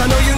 I know you